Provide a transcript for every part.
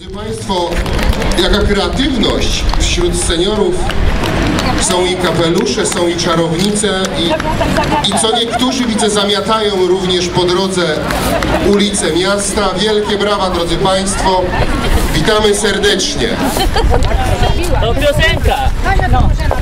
Państwo, jaka kreatywność wśród seniorów. Są i kapelusze, są i czarownice i, i co niektórzy widzę zamiatają również po drodze ulice miasta. Wielkie brawa drodzy Państwo. Witamy serdecznie. To piosenka.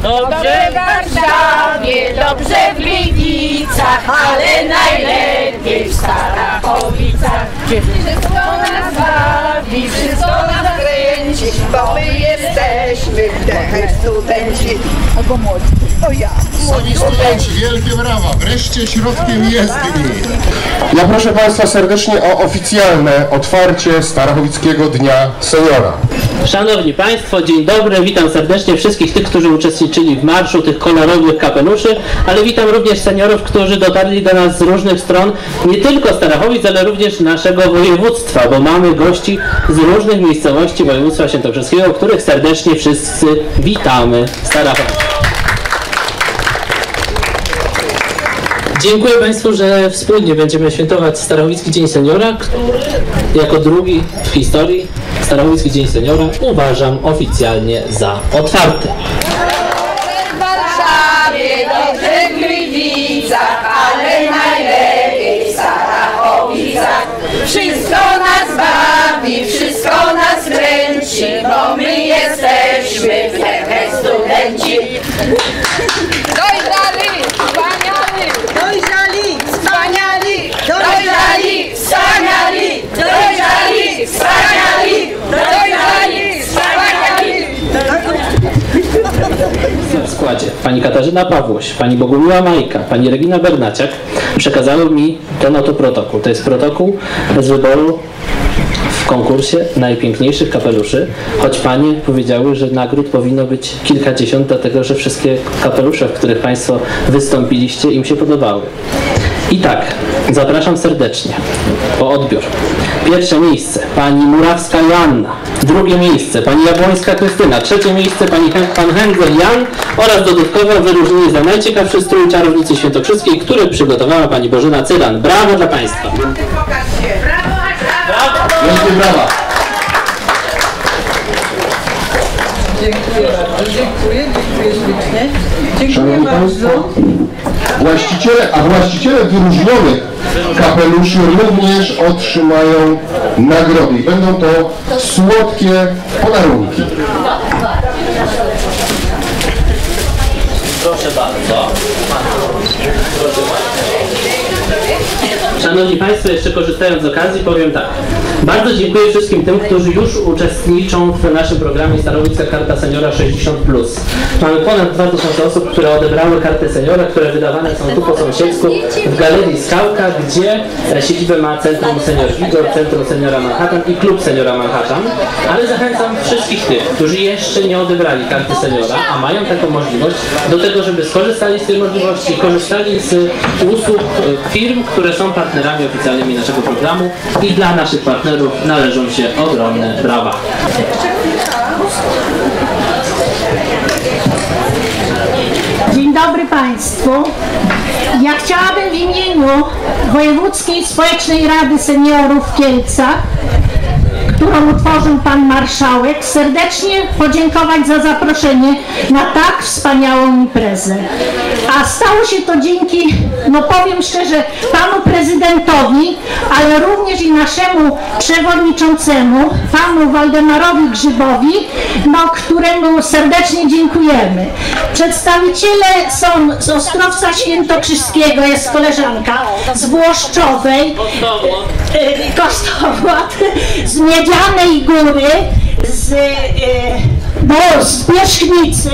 Dobrze. w Warszawie, dobrze w Gliwicach, ale najlepiej w Starachowicach. Wszystko nas bawi, wszystko nas kręci, bo my jesteśmy wdechem studenci. Albo młodzi. O ja. Sami studenci, wielkie brawa. Wreszcie środkiem jezdni. Ja proszę Państwa serdecznie o oficjalne otwarcie Starachowickiego Dnia Seniora. Szanowni Państwo, dzień dobry. Witam serdecznie wszystkich tych, którzy uczestniczyli w marszu, tych kolorowych kapeluszy, ale witam również seniorów, którzy dotarli do nas z różnych stron, nie tylko Starachowic, ale również naszego województwa, bo mamy gości z różnych miejscowości województwa świętokrzyskiego, których serdecznie wszyscy witamy. Starachowic. Dziękuję Państwu, że wspólnie będziemy świętować Starachowicki Dzień Seniora, który jako drugi w historii Starachowicki Dzień Seniora uważam oficjalnie za otwarty. W w w. Wszystko nas bawi, wszystko nas kręci, bo my jesteśmy wdechem studenci. Pani Katarzyna Pawłoś, pani Bogumiła Majka, pani Regina Bernaciak przekazały mi ten oto protokół. To jest protokół z wyboru w konkursie najpiękniejszych kapeluszy, choć panie powiedziały, że nagród powinno być kilkadziesiąt, dlatego że wszystkie kapelusze, w których państwo wystąpiliście, im się podobały. I tak, zapraszam serdecznie po odbiór. Pierwsze miejsce pani Murawska Joanna, drugie miejsce pani Jabłońska Krystyna, trzecie miejsce pani pan Hędzel Jan oraz dodatkowo wyróżnienie za najciekawszy strój czarownicy świętokrzyskiej, który przygotowała pani Bożena Cyran. Brawo dla państwa! Wielkie brawa. Dziękuję bardzo. Dziękuję Szanowni bardzo. Państwo, właściciele, a właściciele wyróżnionych kapeluszy również otrzymają nagrody i będą to słodkie podarunki. Proszę bardzo. Szanowni Państwo, jeszcze korzystając z okazji powiem tak. Bardzo dziękuję wszystkim tym, którzy już uczestniczą w naszym programie Starowicka Karta Seniora 60+. Mamy ponad 2000 osób, które odebrały kartę seniora, które wydawane są tu po sąsiedzku w Galerii Skałka, gdzie e, siedzibę ma Centrum Senior Vigor, Centrum Seniora Manhattan i Klub Seniora Manhattan. Ale zachęcam wszystkich tych, którzy jeszcze nie odebrali karty seniora, a mają taką możliwość, do tego, żeby skorzystali z tej możliwości, korzystali z usług e, firm, które są partnerami oficjalnymi naszego programu i dla naszych partnerów należą się ogromne brawa. Dzień dobry Państwu. Ja chciałabym w imieniu Wojewódzkiej Społecznej Rady Seniorów w Kielcach, którą utworzył Pan Marszałek, serdecznie podziękować za zaproszenie na tak wspaniałą imprezę. A stało się to dzięki, no powiem szczerze, Panu Prezydentowi, ale również i naszemu przewodniczącemu, Panu Waldemarowi Grzybowi, no, któremu serdecznie dziękujemy. Przedstawiciele są z Ostrowca Świętokrzyskiego, jest koleżanka, z Włoszczowej, y, Kostowłat, z Miedzianej Góry, z, no, z Pierzchnicy,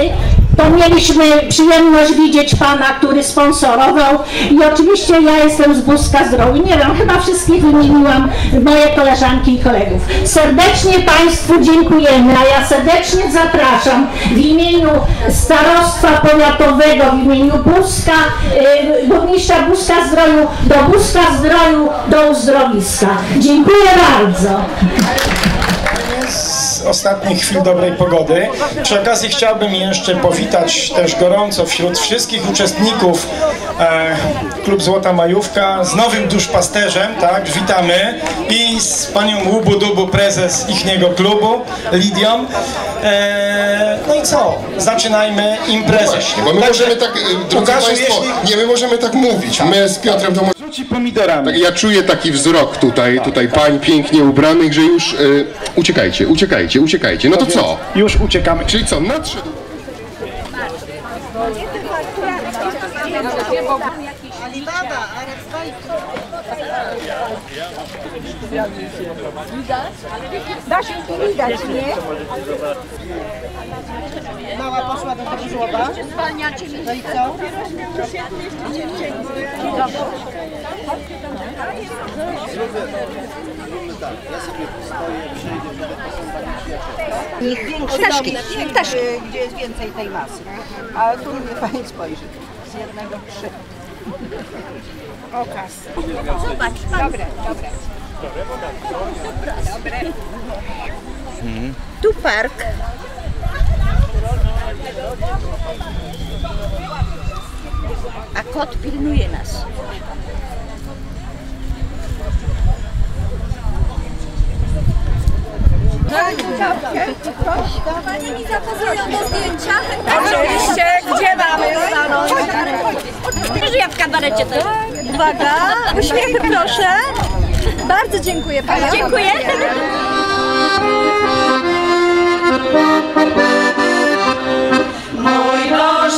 to mieliśmy przyjemność widzieć Pana, który sponsorował i oczywiście ja jestem z Buzka Zdrowiu. Nie wiem, chyba wszystkich wymieniłam, moje koleżanki i kolegów. Serdecznie Państwu dziękujemy, a ja serdecznie zapraszam w imieniu Starostwa Powiatowego, w imieniu Buzka, y, burmistrza Buzka Zdroju, do Buzka Zdroju, do uzdrowiska. Dziękuję bardzo. Ostatnich chwil dobrej pogody. Przy okazji chciałbym jeszcze powitać też gorąco wśród wszystkich uczestników e, Klub Złota Majówka z nowym duszpasterzem, tak, witamy i z panią Łubu Dubu, prezes ichniego klubu, Lidią. E, no i co? Zaczynajmy imprezę. Właśnie, bo my Także, możemy tak, e, drodzy Państwo, jeśli- nie, my możemy tak mówić. My z Piotrem to możemy... Rzuci pomidorami. Tak, ja czuję taki wzrok tutaj, tutaj pań pięknie ubranych, że już e, uciekajcie, uciekajcie, uciekajcie. No to co? Już uciekamy. Czyli co, nadszedł... Da się tu widać, nie? Poszła do tego żłoba. No i co? Niech Ptaszki, ptaszki. y, gdzie jest więcej tej masy. A tu niech pani spojrzy. Z jednego trzy. Okaz. Zobacz, pan. Dobre, dobre. Tu park. A kot pilnuje nas. Panie mi zakazują do zdjęcia. Oczywiście, gdzie mamy stanąć? Że ja w kabarecie też. Uwaga, uśmiechy proszę. Bardzo dziękuję Pani. Dziękuję. Lord,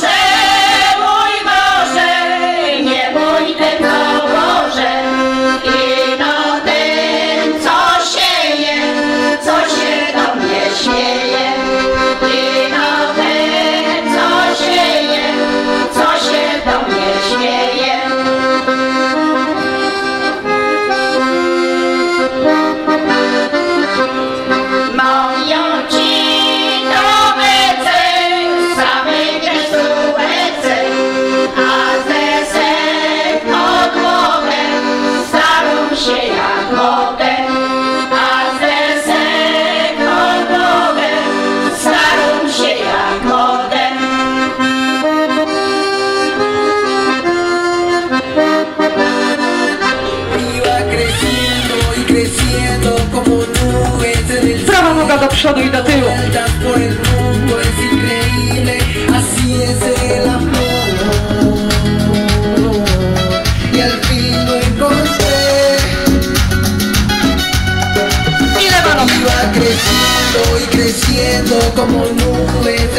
Por el mundo es increíble, así es el amor. Y al fin lo encontré. Iba creciendo y creciendo como nubes